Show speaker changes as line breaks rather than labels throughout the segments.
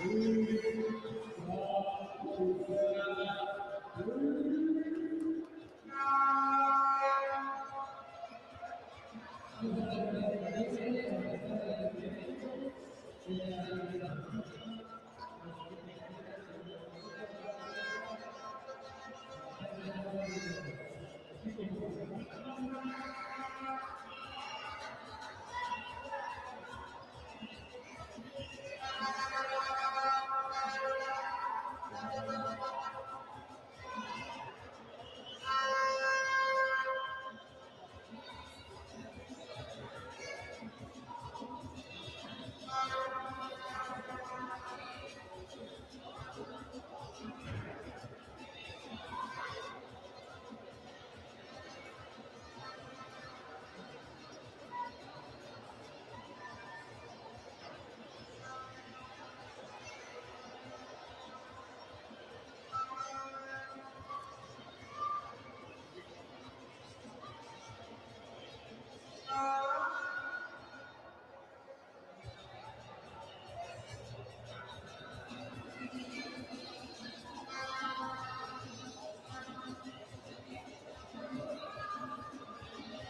Amen. Mm.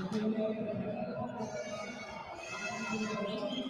Thank you.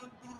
Hallelujah.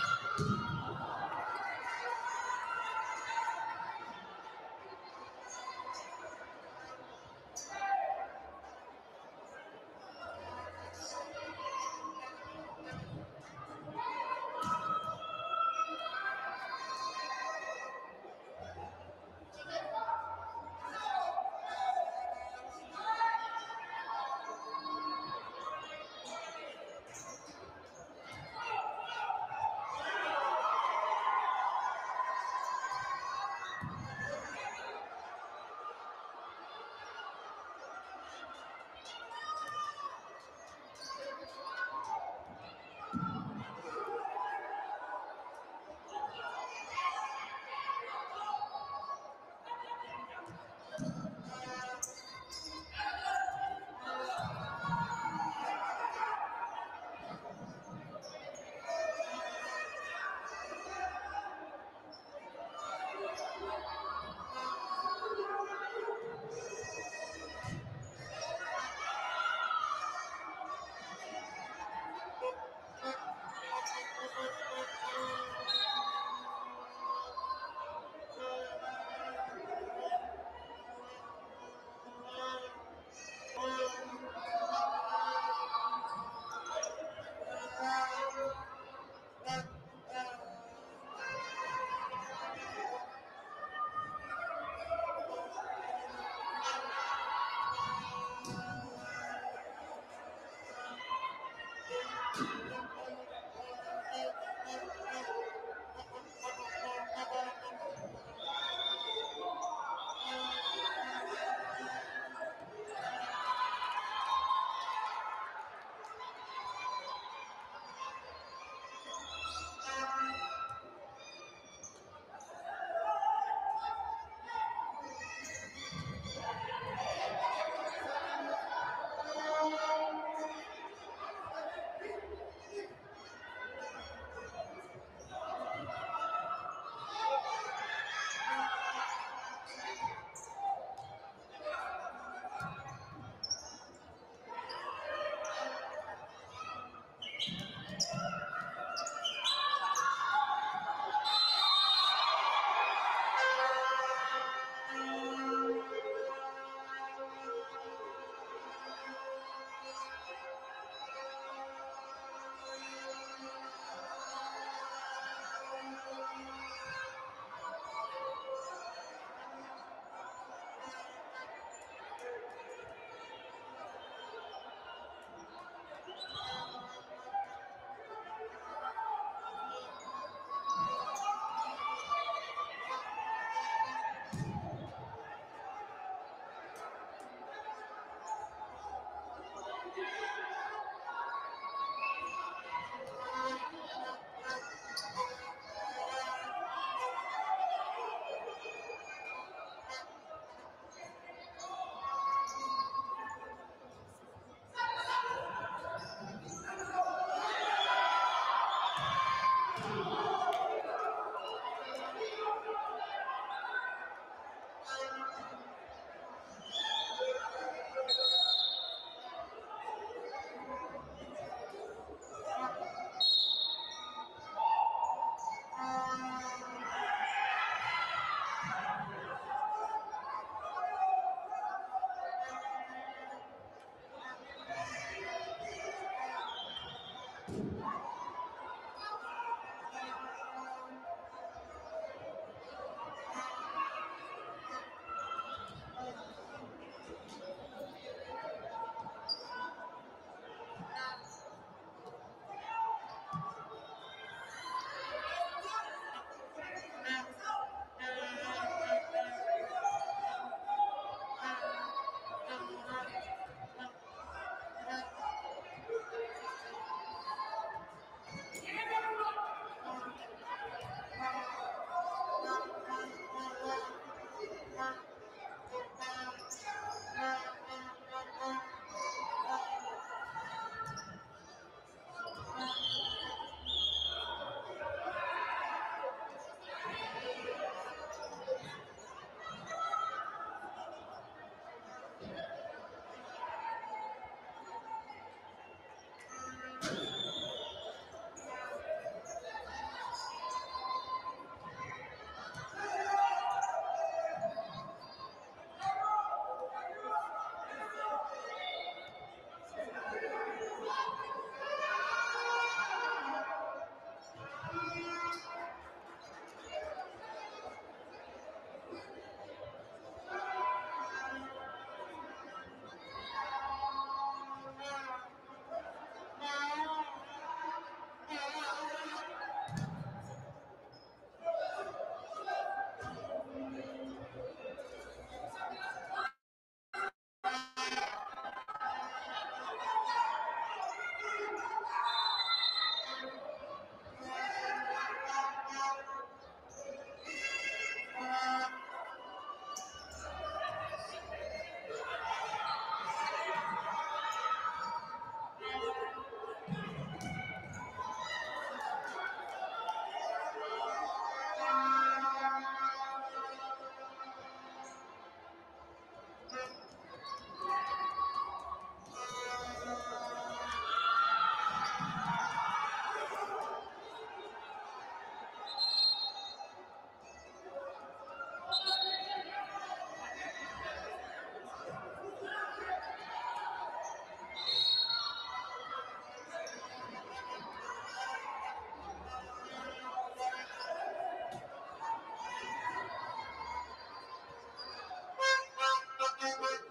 Thank you.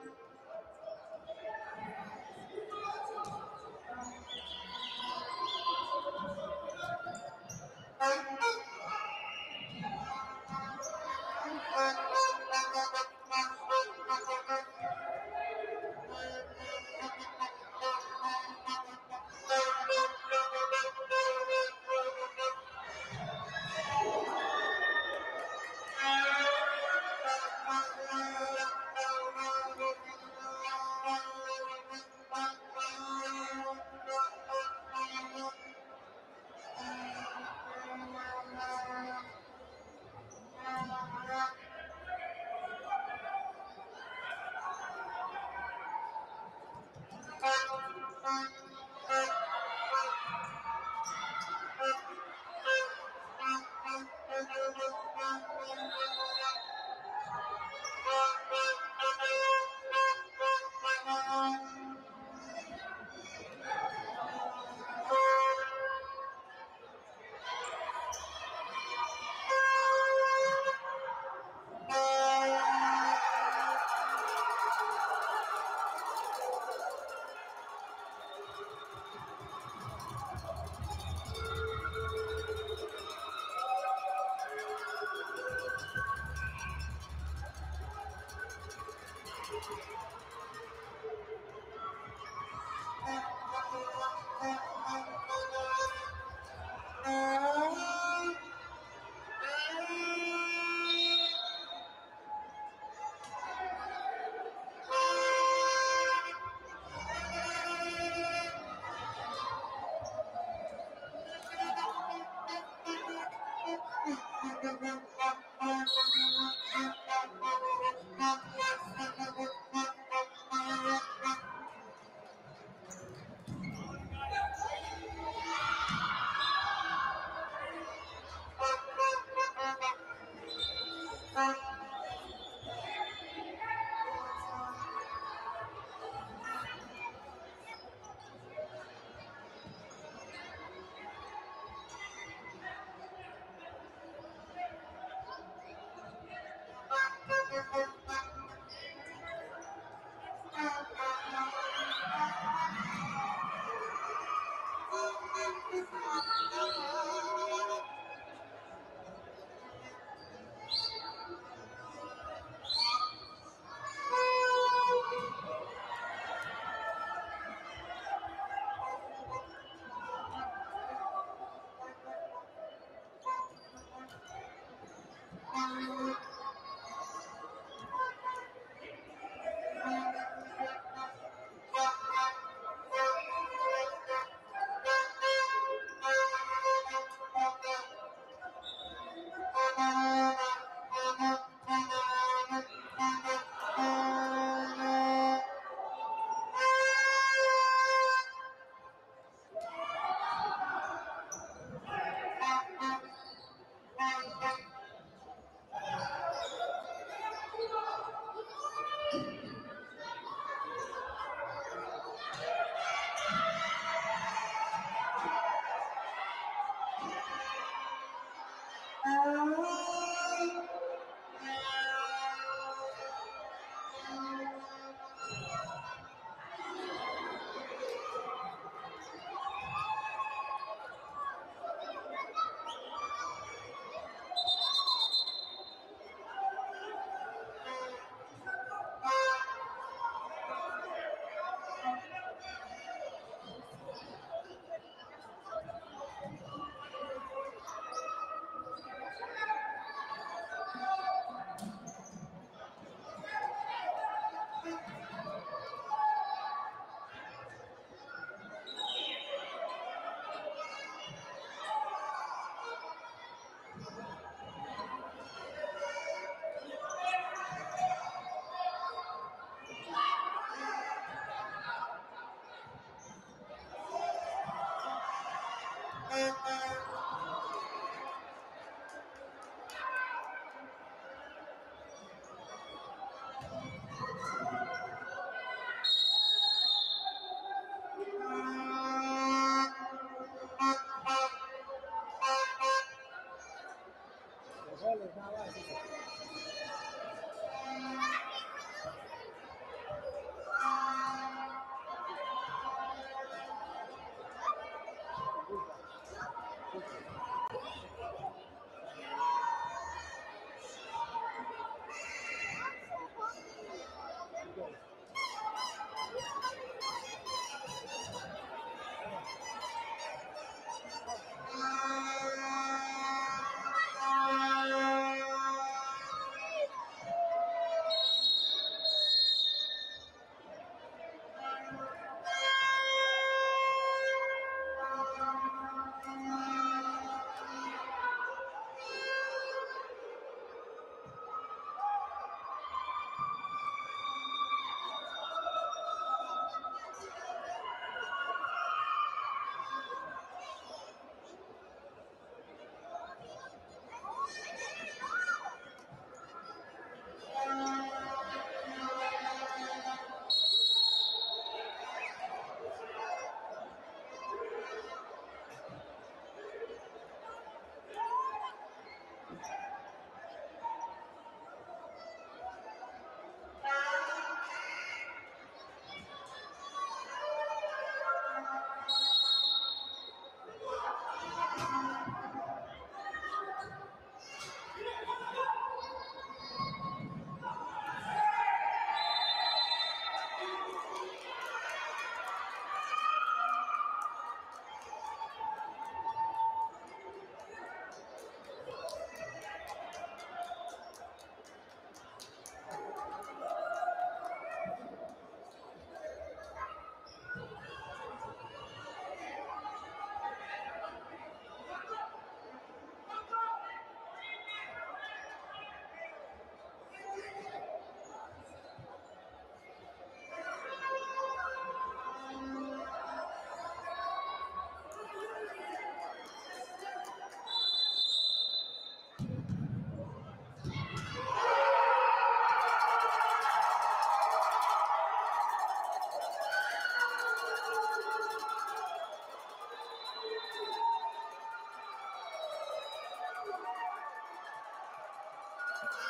Thank you.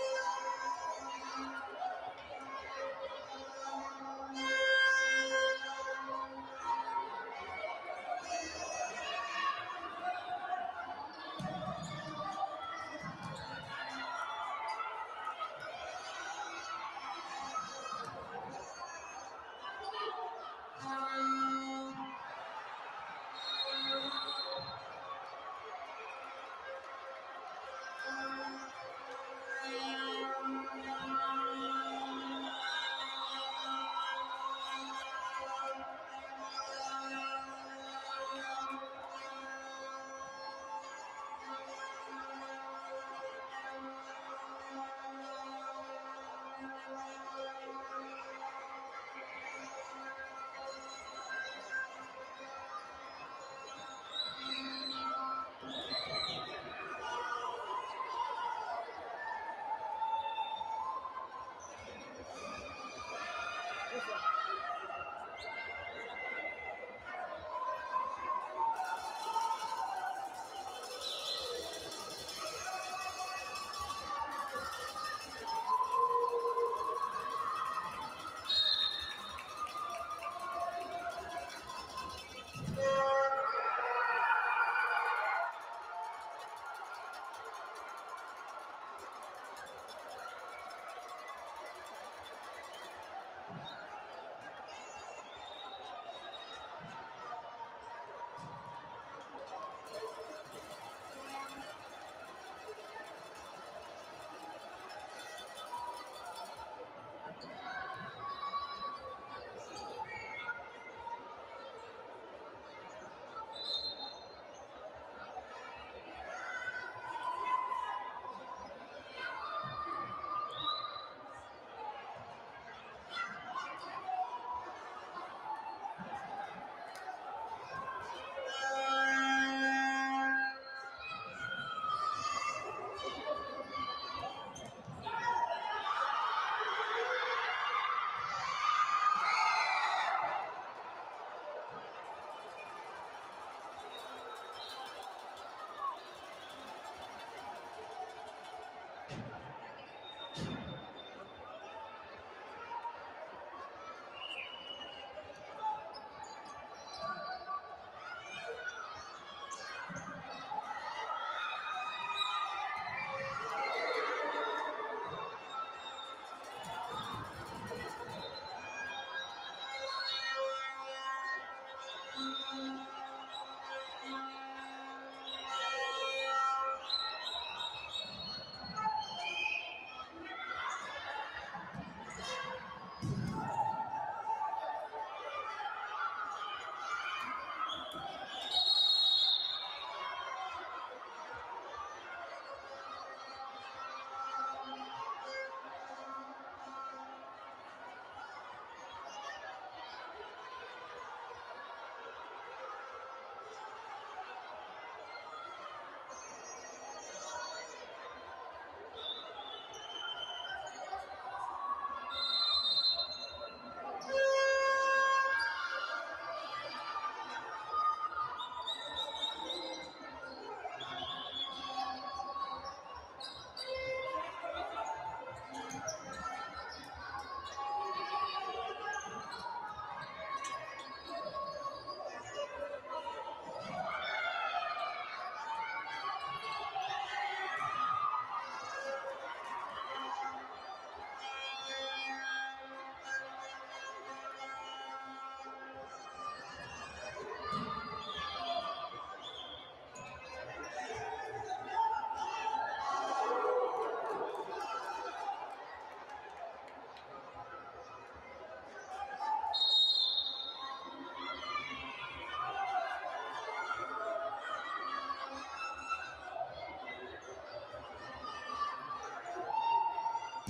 Thank you. Right.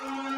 Thank you.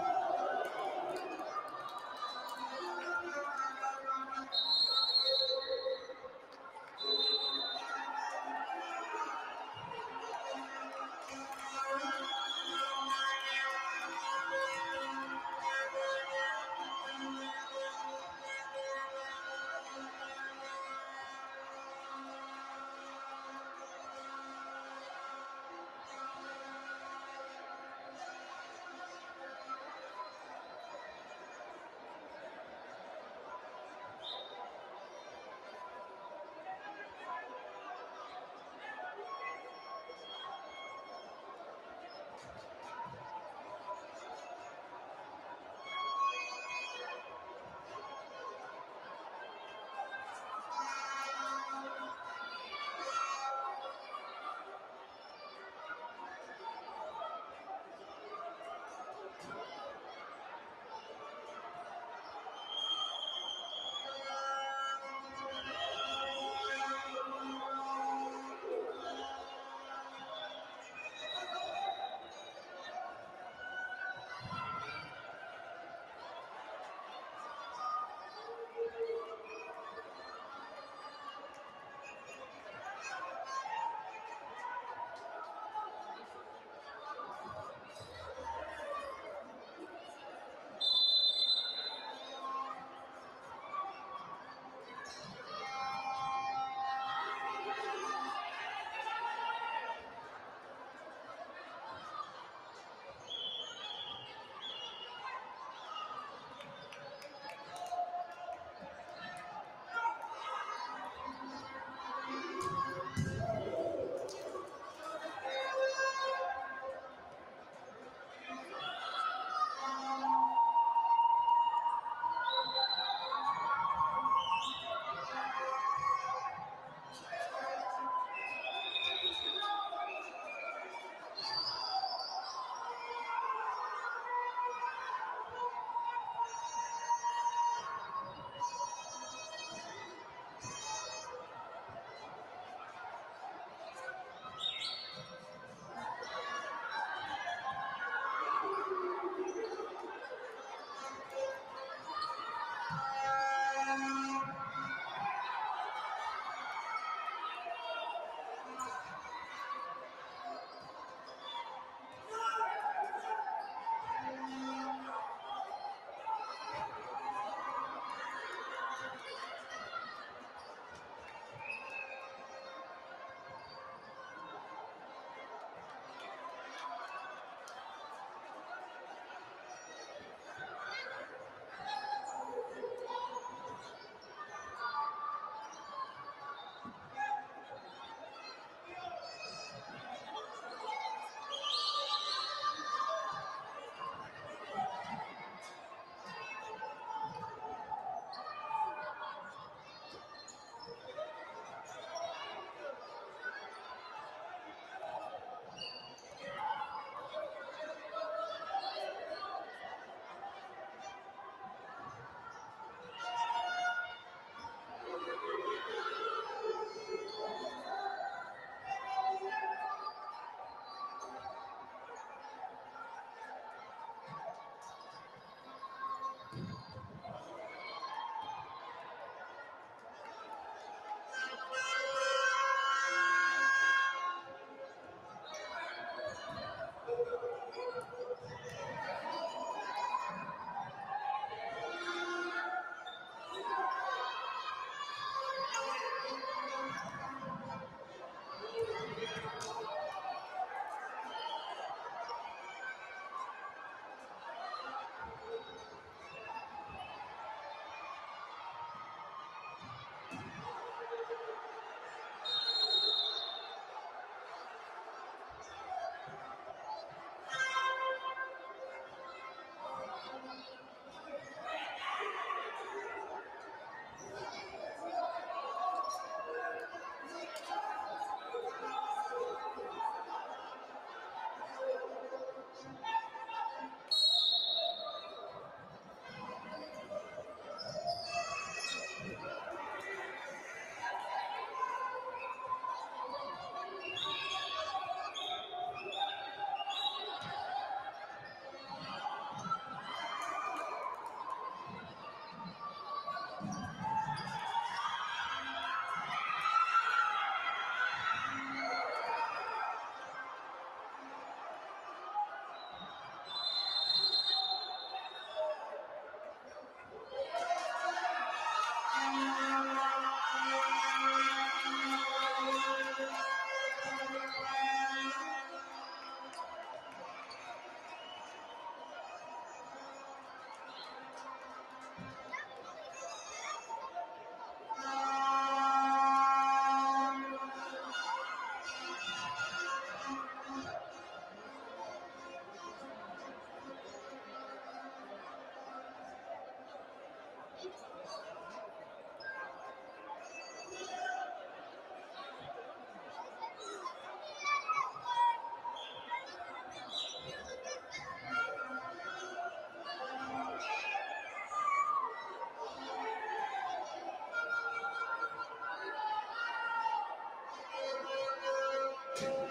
Thank you.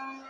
um,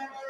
Thank you.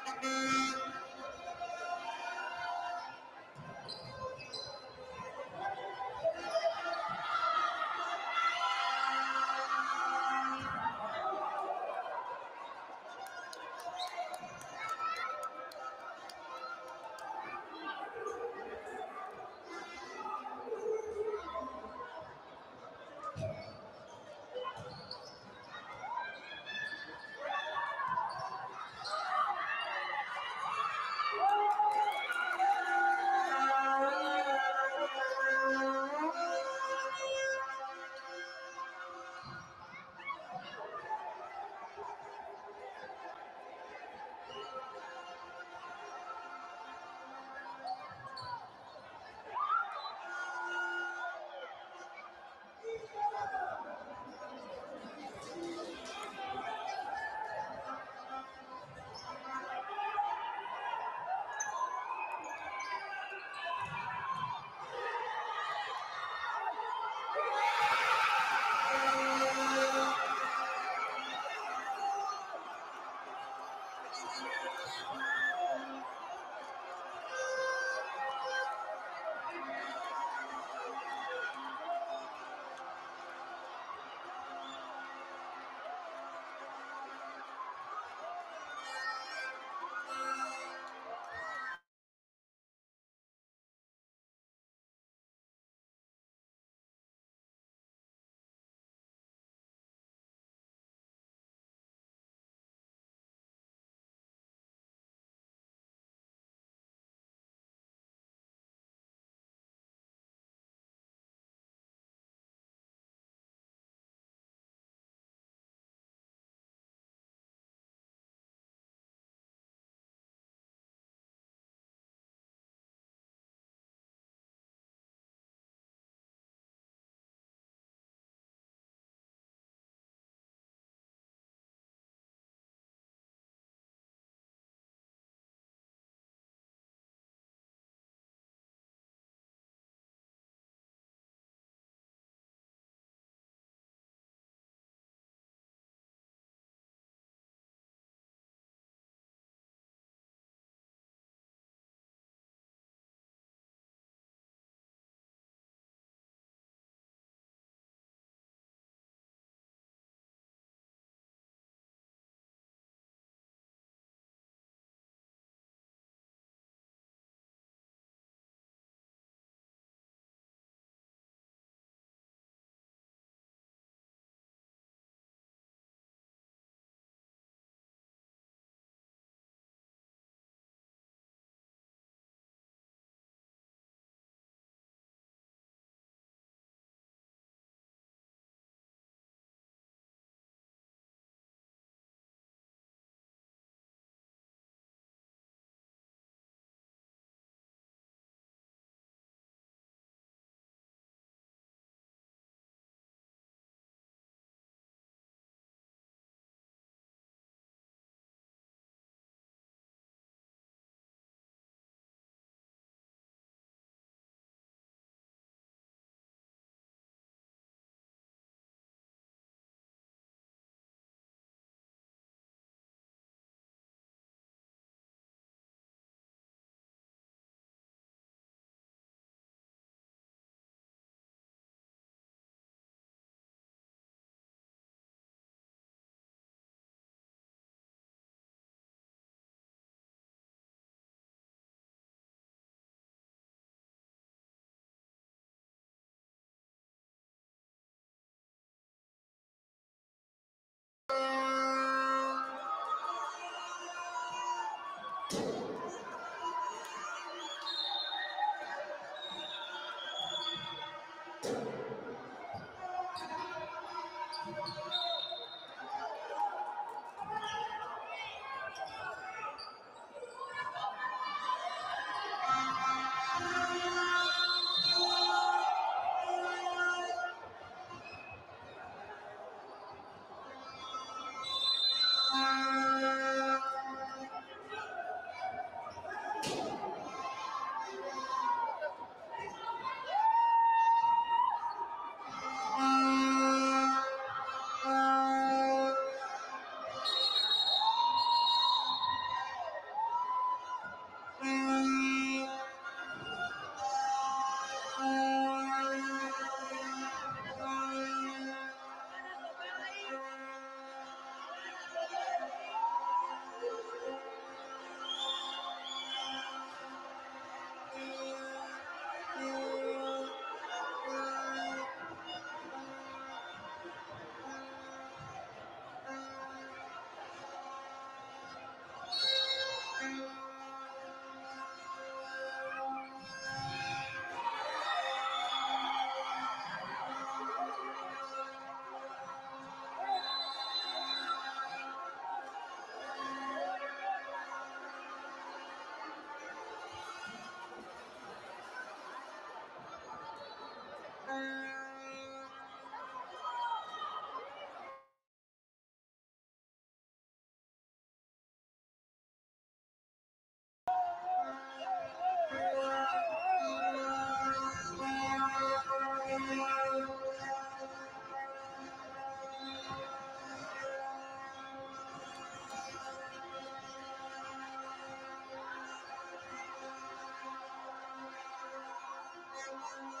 Thank you.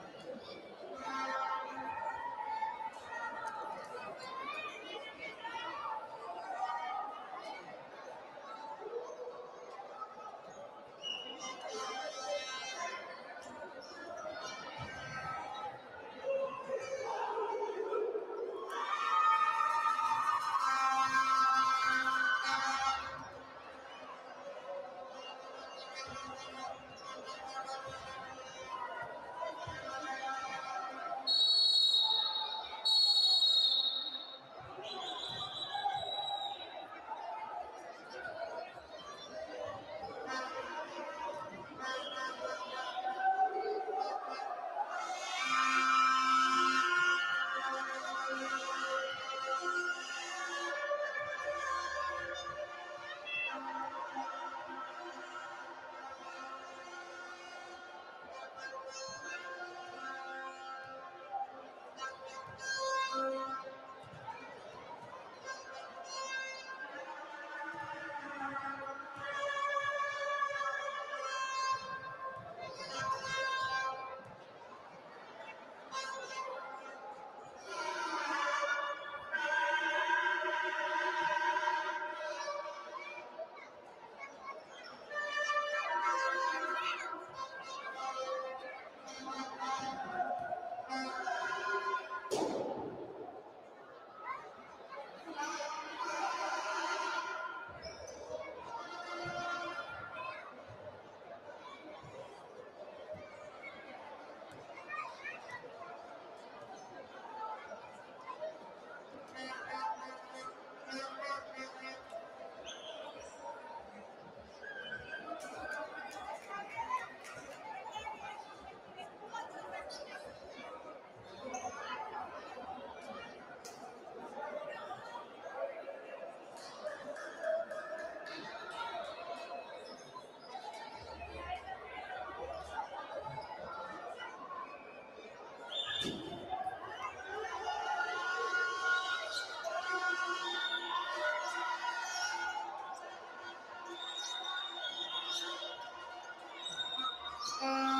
Bye. Uh,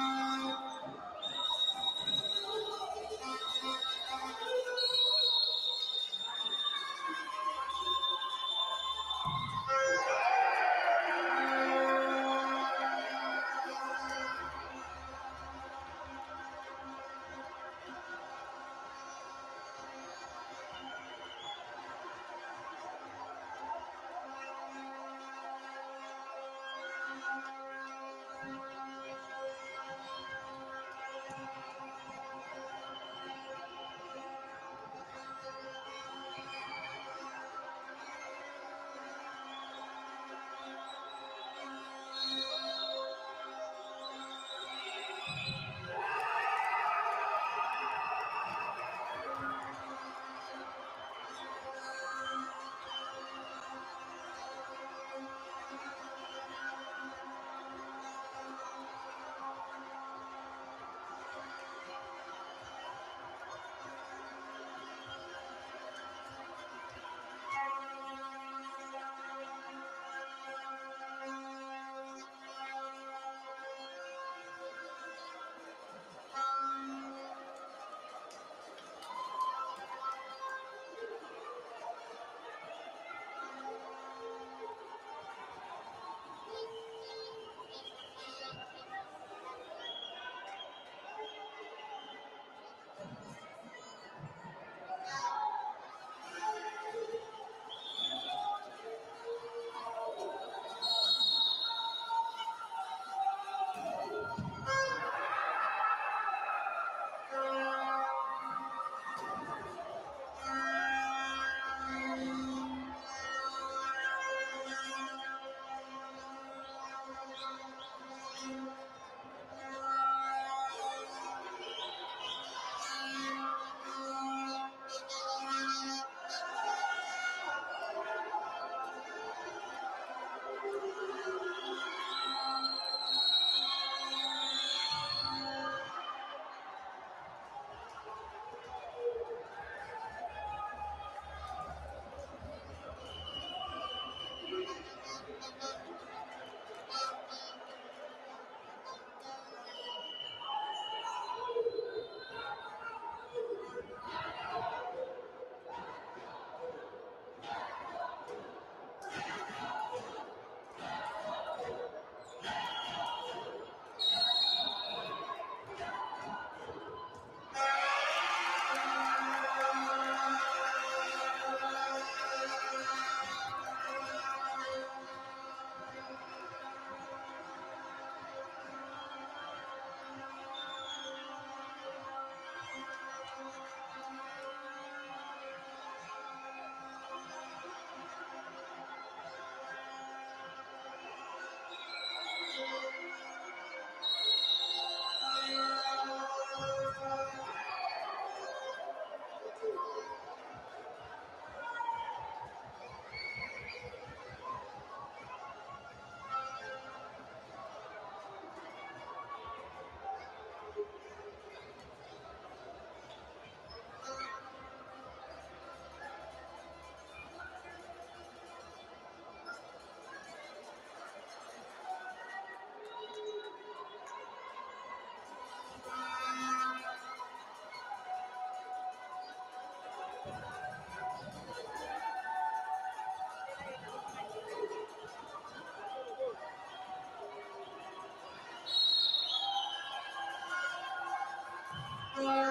Thank you.